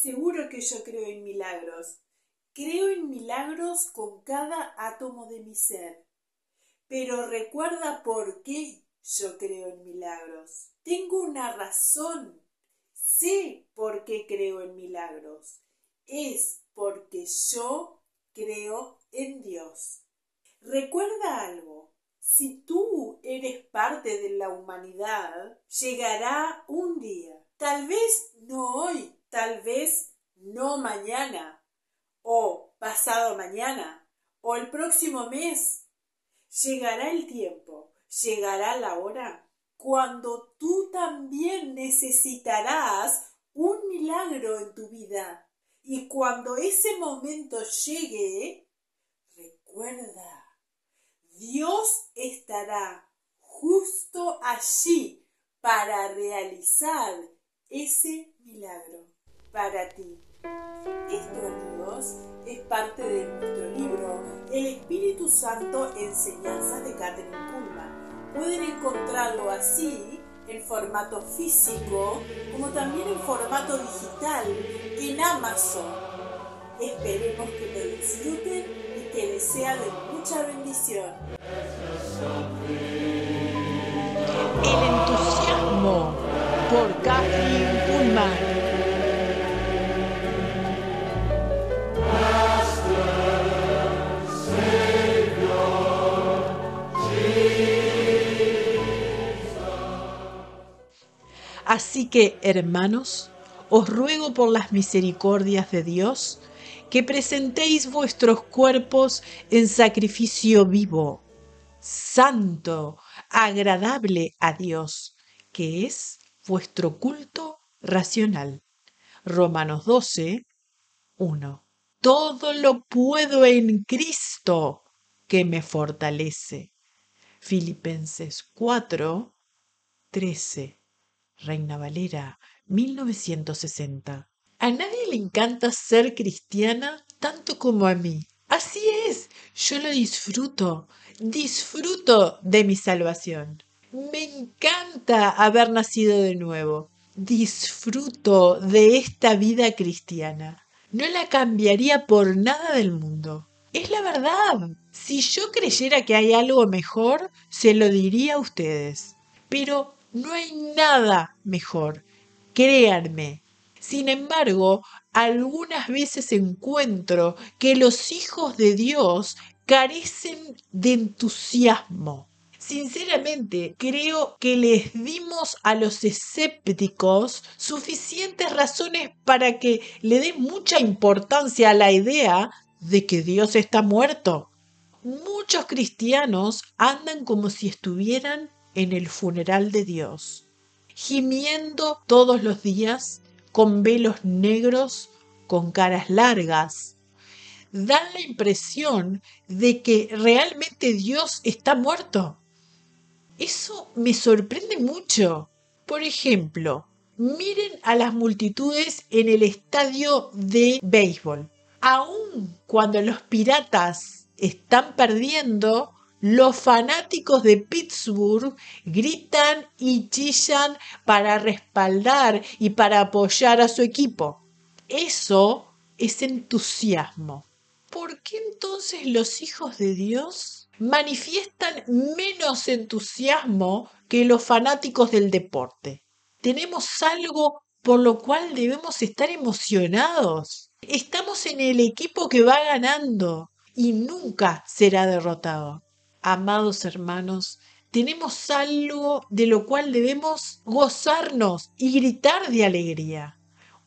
Seguro que yo creo en milagros. Creo en milagros con cada átomo de mi ser. Pero recuerda por qué yo creo en milagros. Tengo una razón. Sé por qué creo en milagros. Es porque yo creo en Dios. Recuerda algo. Si tú eres parte de la humanidad, llegará un día. Tal vez no hoy, tal vez no mañana, o pasado mañana, o el próximo mes. Llegará el tiempo, llegará la hora, cuando tú también necesitarás un milagro en tu vida. Y cuando ese momento llegue, recuerda, Dios estará justo allí para realizar ese milagro para ti. Esto, amigos, es parte de nuestro libro El Espíritu Santo, Enseñanzas de Catherine Pullman. Pueden encontrarlo así en formato físico como también en formato digital en Amazon. Esperemos que lo disfruten y que les sea de mucha bendición. El entusiasmo por Catherine Pullman. Así que, hermanos, os ruego por las misericordias de Dios que presentéis vuestros cuerpos en sacrificio vivo, santo, agradable a Dios, que es vuestro culto racional. Romanos 12, 1. Todo lo puedo en Cristo que me fortalece. Filipenses 4, 13. Reina Valera, 1960. A nadie le encanta ser cristiana tanto como a mí. Así es, yo lo disfruto, disfruto de mi salvación. Me encanta haber nacido de nuevo. Disfruto de esta vida cristiana. No la cambiaría por nada del mundo. Es la verdad. Si yo creyera que hay algo mejor, se lo diría a ustedes. Pero no hay nada mejor, créanme. Sin embargo, algunas veces encuentro que los hijos de Dios carecen de entusiasmo. Sinceramente, creo que les dimos a los escépticos suficientes razones para que le den mucha importancia a la idea de que Dios está muerto. Muchos cristianos andan como si estuvieran en el funeral de Dios, gimiendo todos los días con velos negros, con caras largas. Dan la impresión de que realmente Dios está muerto. Eso me sorprende mucho. Por ejemplo, miren a las multitudes en el estadio de béisbol. Aun cuando los piratas están perdiendo, los fanáticos de Pittsburgh gritan y chillan para respaldar y para apoyar a su equipo. Eso es entusiasmo. ¿Por qué entonces los hijos de Dios manifiestan menos entusiasmo que los fanáticos del deporte? Tenemos algo por lo cual debemos estar emocionados. Estamos en el equipo que va ganando y nunca será derrotado amados hermanos, tenemos algo de lo cual debemos gozarnos y gritar de alegría.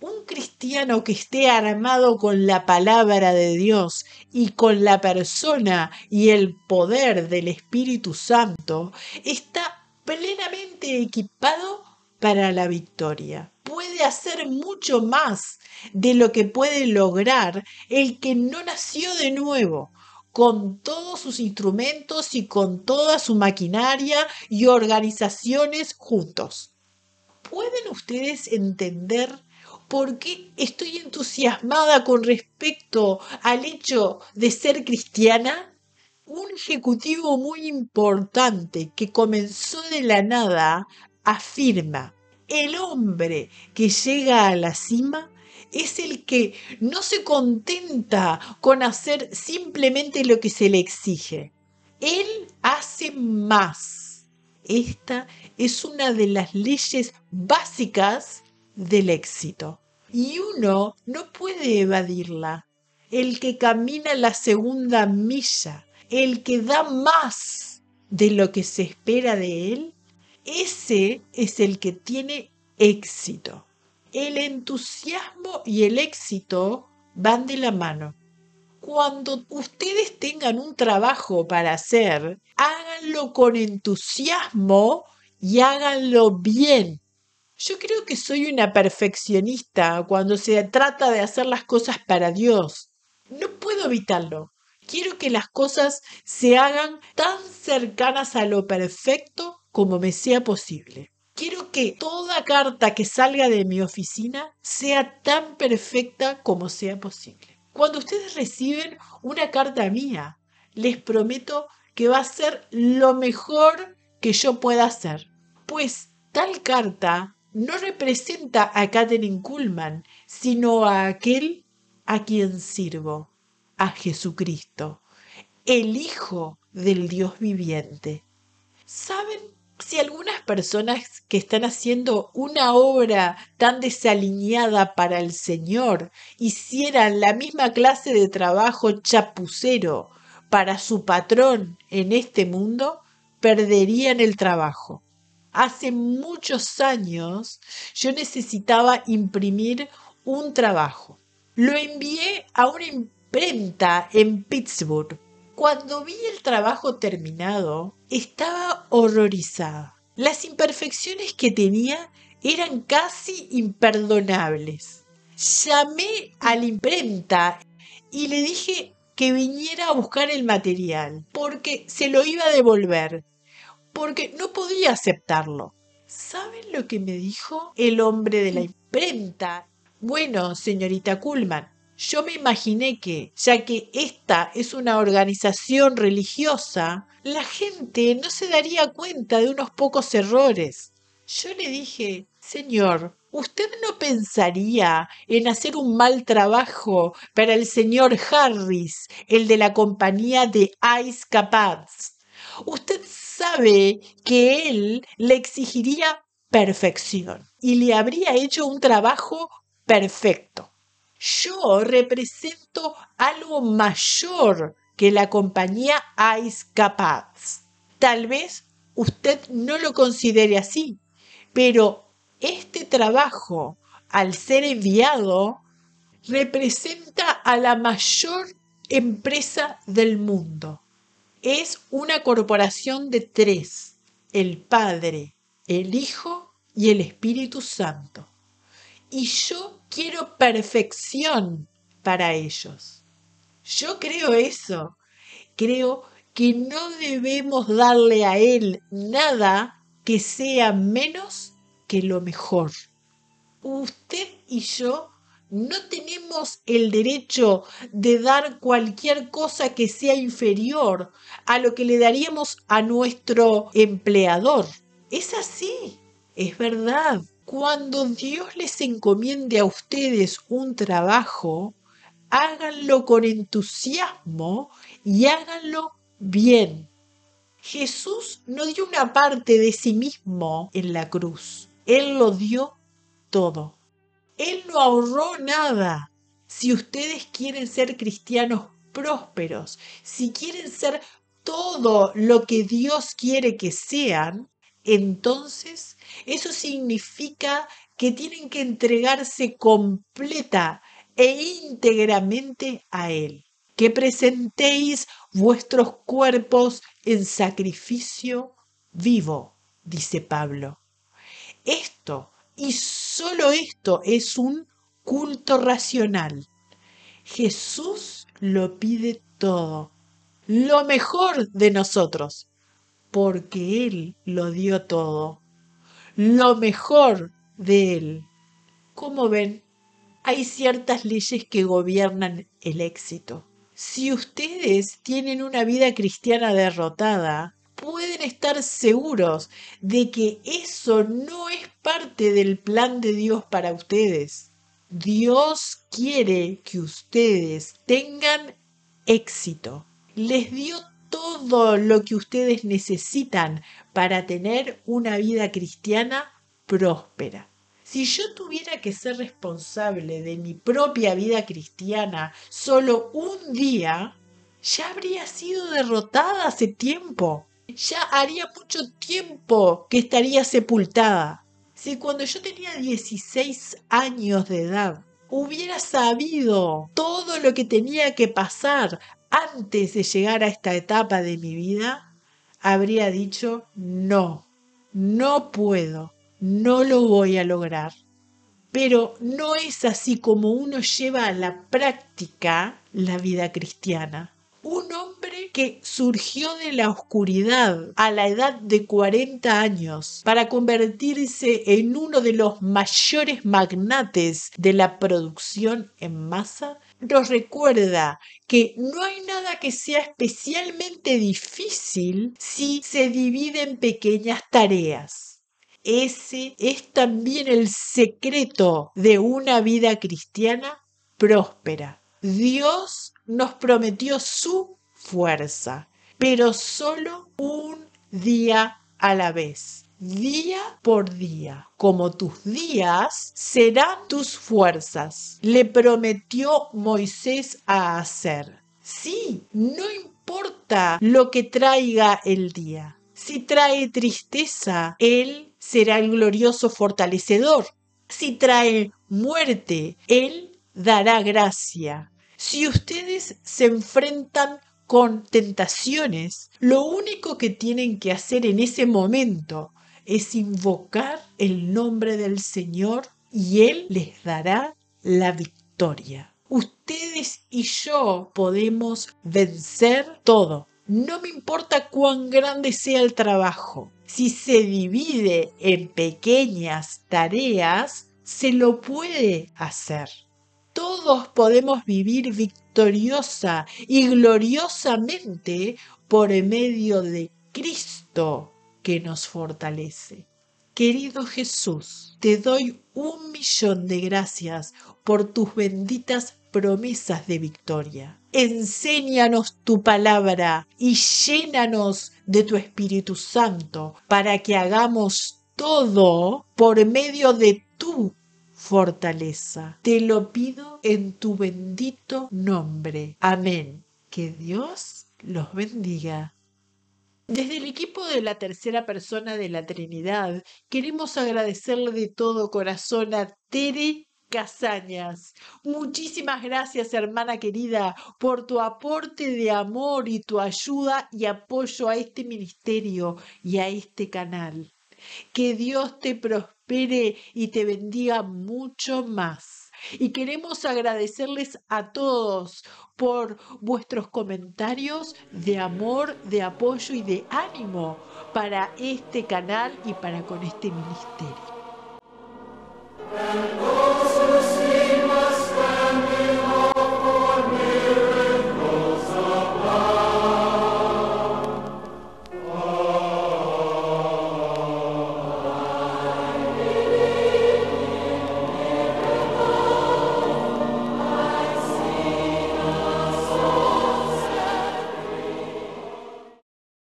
Un cristiano que esté armado con la palabra de Dios y con la persona y el poder del Espíritu Santo está plenamente equipado para la victoria. Puede hacer mucho más de lo que puede lograr el que no nació de nuevo, con todos sus instrumentos y con toda su maquinaria y organizaciones juntos. ¿Pueden ustedes entender por qué estoy entusiasmada con respecto al hecho de ser cristiana? Un ejecutivo muy importante que comenzó de la nada afirma, el hombre que llega a la cima es el que no se contenta con hacer simplemente lo que se le exige. Él hace más. Esta es una de las leyes básicas del éxito. Y uno no puede evadirla. El que camina la segunda milla, el que da más de lo que se espera de él, ese es el que tiene éxito. El entusiasmo y el éxito van de la mano. Cuando ustedes tengan un trabajo para hacer, háganlo con entusiasmo y háganlo bien. Yo creo que soy una perfeccionista cuando se trata de hacer las cosas para Dios. No puedo evitarlo. Quiero que las cosas se hagan tan cercanas a lo perfecto como me sea posible. Quiero que toda carta que salga de mi oficina sea tan perfecta como sea posible. Cuando ustedes reciben una carta mía, les prometo que va a ser lo mejor que yo pueda hacer. Pues tal carta no representa a Catherine Kuhlman, sino a aquel a quien sirvo, a Jesucristo, el Hijo del Dios viviente. ¿Saben si algunas personas que están haciendo una obra tan desalineada para el Señor hicieran la misma clase de trabajo chapucero para su patrón en este mundo, perderían el trabajo. Hace muchos años yo necesitaba imprimir un trabajo. Lo envié a una imprenta en Pittsburgh cuando vi el trabajo terminado, estaba horrorizada. Las imperfecciones que tenía eran casi imperdonables. Llamé a la imprenta y le dije que viniera a buscar el material, porque se lo iba a devolver, porque no podía aceptarlo. ¿Saben lo que me dijo el hombre de la imprenta? Bueno, señorita Kuhlman, yo me imaginé que, ya que esta es una organización religiosa, la gente no se daría cuenta de unos pocos errores. Yo le dije, Señor, ¿usted no pensaría en hacer un mal trabajo para el señor Harris, el de la compañía de Ice Capaz? Usted sabe que él le exigiría perfección y le habría hecho un trabajo perfecto. Yo represento algo mayor que la compañía Ice Capaz. Tal vez usted no lo considere así, pero este trabajo, al ser enviado, representa a la mayor empresa del mundo. Es una corporación de tres, el Padre, el Hijo y el Espíritu Santo. Y yo quiero perfección para ellos. Yo creo eso. Creo que no debemos darle a Él nada que sea menos que lo mejor. Usted y yo no tenemos el derecho de dar cualquier cosa que sea inferior a lo que le daríamos a nuestro empleador. Es así, es verdad. Cuando Dios les encomiende a ustedes un trabajo, háganlo con entusiasmo y háganlo bien. Jesús no dio una parte de sí mismo en la cruz, Él lo dio todo. Él no ahorró nada. Si ustedes quieren ser cristianos prósperos, si quieren ser todo lo que Dios quiere que sean, entonces eso significa que tienen que entregarse completa e íntegramente a Él. Que presentéis vuestros cuerpos en sacrificio vivo, dice Pablo. Esto y solo esto es un culto racional. Jesús lo pide todo, lo mejor de nosotros, porque Él lo dio todo, lo mejor de Él. Como ven, hay ciertas leyes que gobiernan el éxito. Si ustedes tienen una vida cristiana derrotada, pueden estar seguros de que eso no es parte del plan de Dios para ustedes. Dios quiere que ustedes tengan éxito. Les dio todo lo que ustedes necesitan para tener una vida cristiana próspera. Si yo tuviera que ser responsable de mi propia vida cristiana solo un día, ya habría sido derrotada hace tiempo. Ya haría mucho tiempo que estaría sepultada. Si cuando yo tenía 16 años de edad hubiera sabido todo lo que tenía que pasar antes de llegar a esta etapa de mi vida, habría dicho no, no puedo no lo voy a lograr. Pero no es así como uno lleva a la práctica la vida cristiana. Un hombre que surgió de la oscuridad a la edad de 40 años para convertirse en uno de los mayores magnates de la producción en masa, nos recuerda que no hay nada que sea especialmente difícil si se divide en pequeñas tareas. Ese es también el secreto de una vida cristiana próspera. Dios nos prometió su fuerza, pero solo un día a la vez, día por día, como tus días serán tus fuerzas, le prometió Moisés a hacer. Sí, no importa lo que traiga el día. Si trae tristeza, Él será el glorioso fortalecedor. Si trae muerte, Él dará gracia. Si ustedes se enfrentan con tentaciones, lo único que tienen que hacer en ese momento es invocar el nombre del Señor y Él les dará la victoria. Ustedes y yo podemos vencer todo. No me importa cuán grande sea el trabajo. Si se divide en pequeñas tareas, se lo puede hacer. Todos podemos vivir victoriosa y gloriosamente por medio de Cristo que nos fortalece. Querido Jesús, te doy un millón de gracias por tus benditas promesas de victoria. Enséñanos tu palabra y llénanos de tu Espíritu Santo para que hagamos todo por medio de fortaleza. Te lo pido en tu bendito nombre. Amén. Que Dios los bendiga. Desde el equipo de la tercera persona de la Trinidad, queremos agradecerle de todo corazón a Tere Casañas. Muchísimas gracias, hermana querida, por tu aporte de amor y tu ayuda y apoyo a este ministerio y a este canal. Que Dios te y te bendiga mucho más. Y queremos agradecerles a todos por vuestros comentarios de amor, de apoyo y de ánimo para este canal y para con este ministerio.